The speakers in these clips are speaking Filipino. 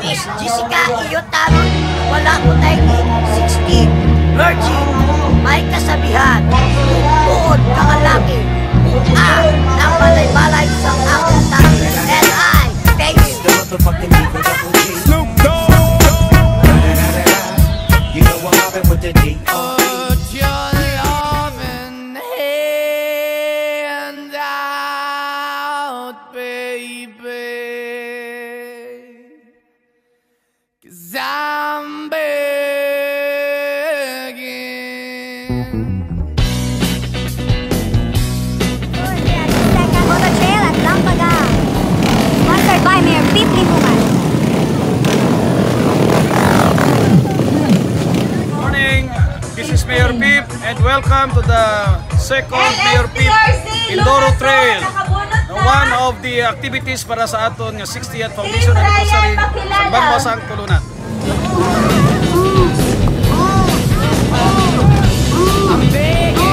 Miss Jessica Iyotaro, wala ko tayo ni e 16, Virgin, may kasabihan, buod kakalaki, buka ng balay-balay sa aking tayo. welcome to the second PRP Indoro Trail. One of the activities para sa aton nga 60th Foundation Anniversary sa Bangwasang Tulunan. Ang big!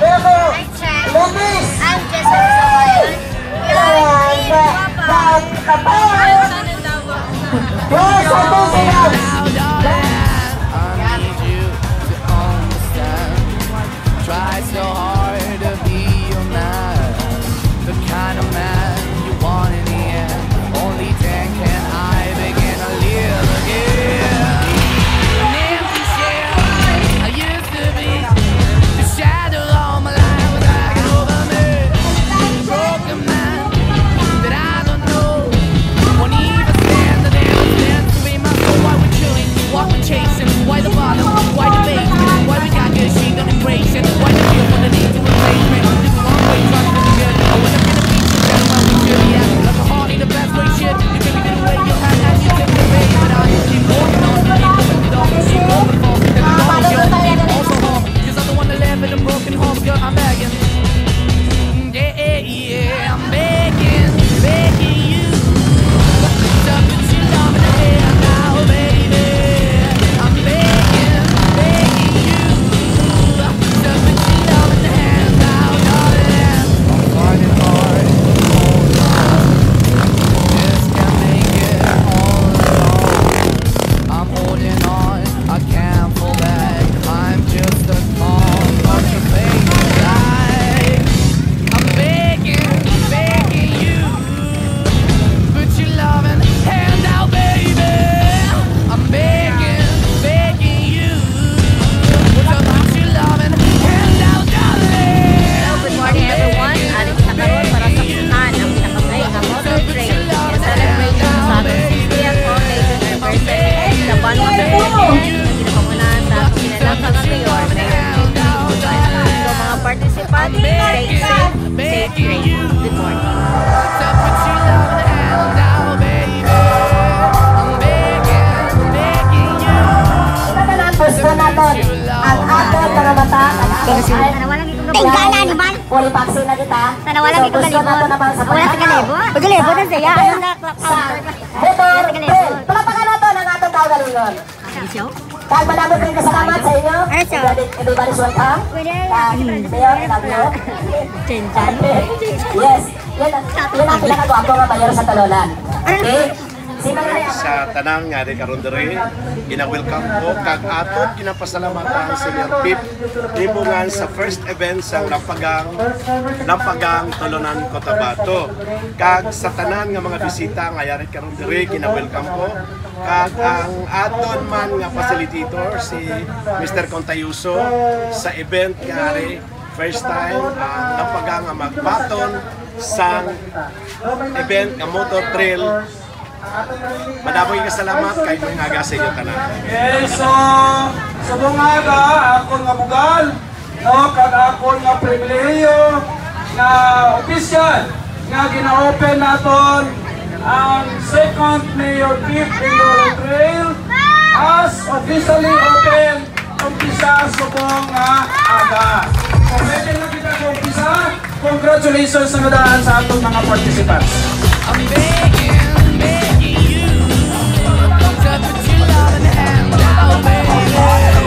Lego! Lumis! I'm just a boy. Yan! Bakit ka pa? Yes, ano? wala may pagkalibot. Wala pagkalibot? Pagkalibot na siya. Anong naklakawal? Ito, palapakan na to ng atong kagalingon. Show? Dahil malabot rin kasalamat sa inyo. Arso. Everybody's welcome. Mayor, Tagno. Chentan. Yes. Yan ang pinakagwapo nga bayar sa talonan. Ano? Okay? sa tanang nga rin karon diri gina-welcome ko kag atot ginapasalamatan si Mayor Pip Limbungan sa first event sa Napagang Napagang Tolonan Cotabato kag sa tanan nga mga bisita nga yari karon diri gina-welcome ko kag ang aton man nga facilitator si Mr. Contayuso sa event nga ari first time ang napagang magbaton sa event nga motor trail Madamoy nga salamat kay mga nga sa inyo tanan. Okay, eh, so sa mga nga ako nga bugal, no kag ako nga pribilehiyo na opisyal nga gina-open naton ang second mayor peak Bindoro Trail as officially open umpisa subong nga ah, aga. Kung pwede na kita umpisa, congratulations sa nadaan sa atong mga participants. Amazing! Olha, olha.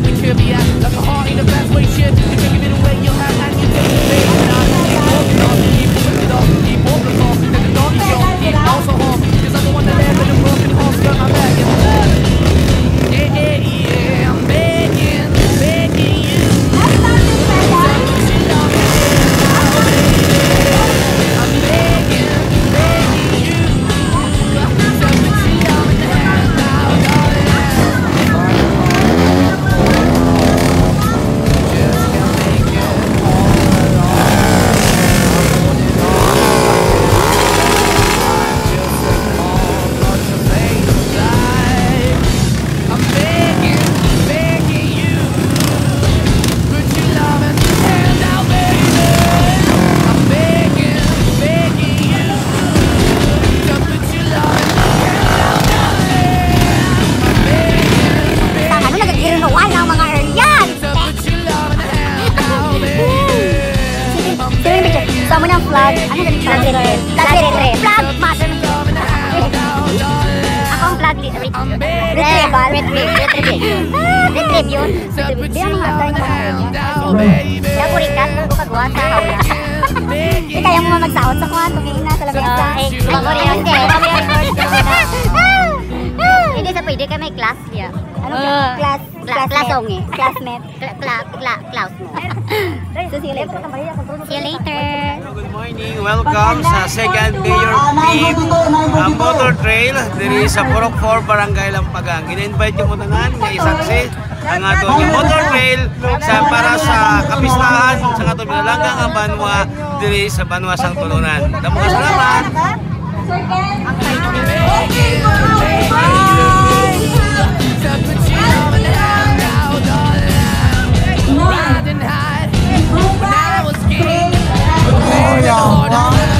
we could be out ang kahaw na. Hindi kaya mo magsaot sa kuha, tumingin na talaga yung sa... Kumabori yun, kaya kami record na. Hindi sa pwede kami class niya. Ano class? Klasong eh. Classmate. Klaus mo. So see you later. See you later. Good morning. Welcome sa second Mayor Peak uh, Motor Trail. Diri sa Purok 4, Barangay Lampagang. Ina-invite yung utangan. Ngayon, saksi ang atong motor trail sa para sa kapistahan sa atong binalanggang ang banwa diri sa banwa sang tulunan. Damo ka salamat. Riding. Oh, yeah.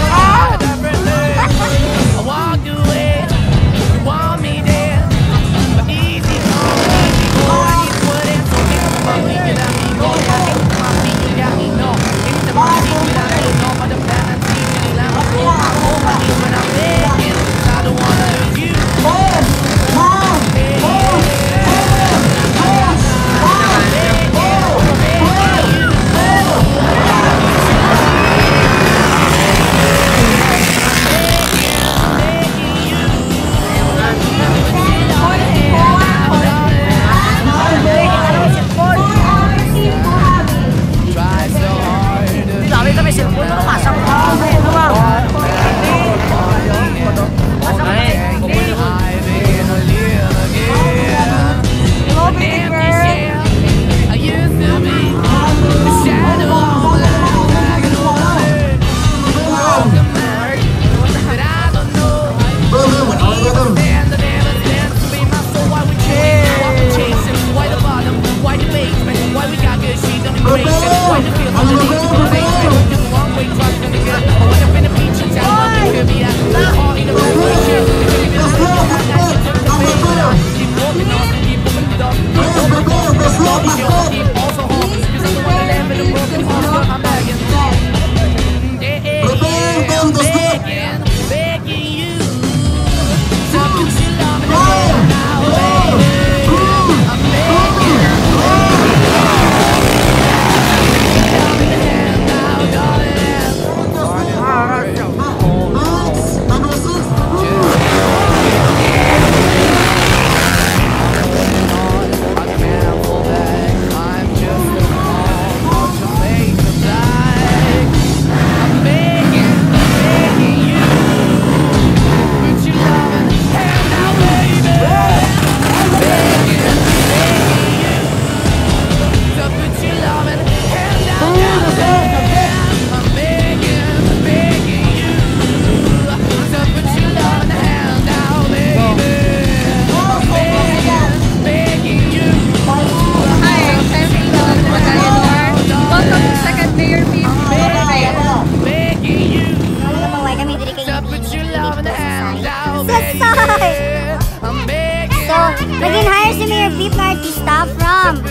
Si Mayor Pip na artista from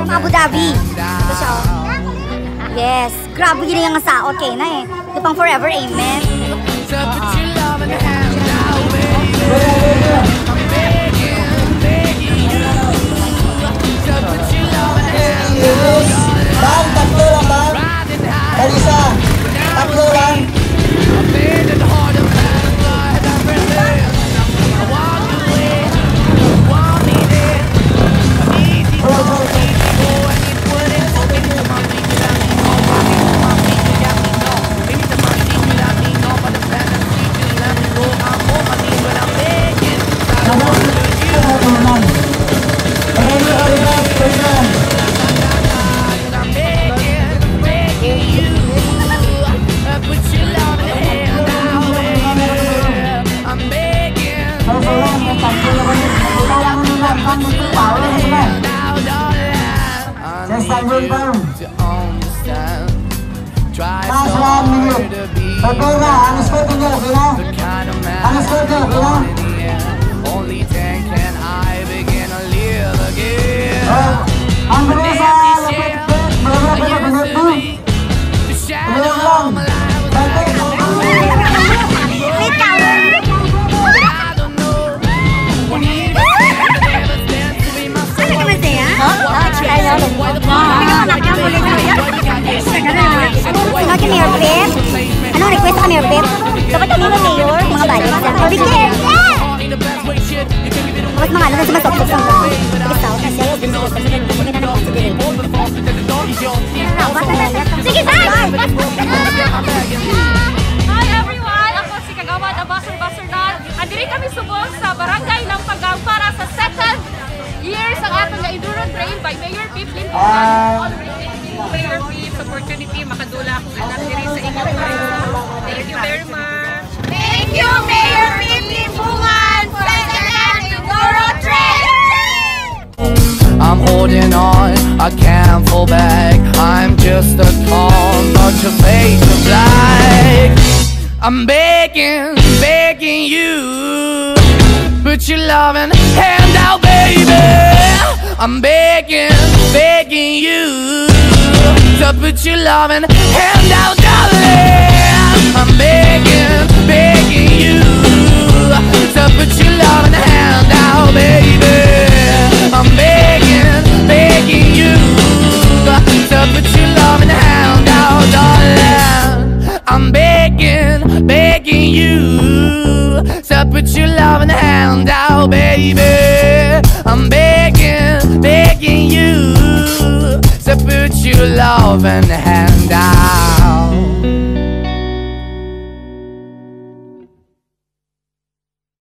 from Abu Dhabi. Ito oh. Yes. Grabe gini nga sa okay na eh. Ito pang forever, amen. So put your love in the hand kind of man Ang score niyo, okay na? in the end. Only then can I begin to live again. Oh, ang Sige, saan? Hi everyone! Ako si Kagawad Abasur Basurdan. Andiri kami subong sa Barangay Lampagang para sa second year sa atong nga Enduro Trail by Mayor Pip Lintuan. Mayor Pip, opportunity makadula akong anak diri sa inyo. Thank you very much. Thank you, Mayor Pip Limpungan! Second Enduro Trail! I'm holding on, I can't fall back. I'm just a call, not your face of black. I'm begging, begging you. Put your loving hand out, baby. I'm begging, begging you. To put your loving hand out, darling. I'm begging, begging you. To put your loving hand out, baby. Baby. I'm begging, begging you. To put your love loving hand out.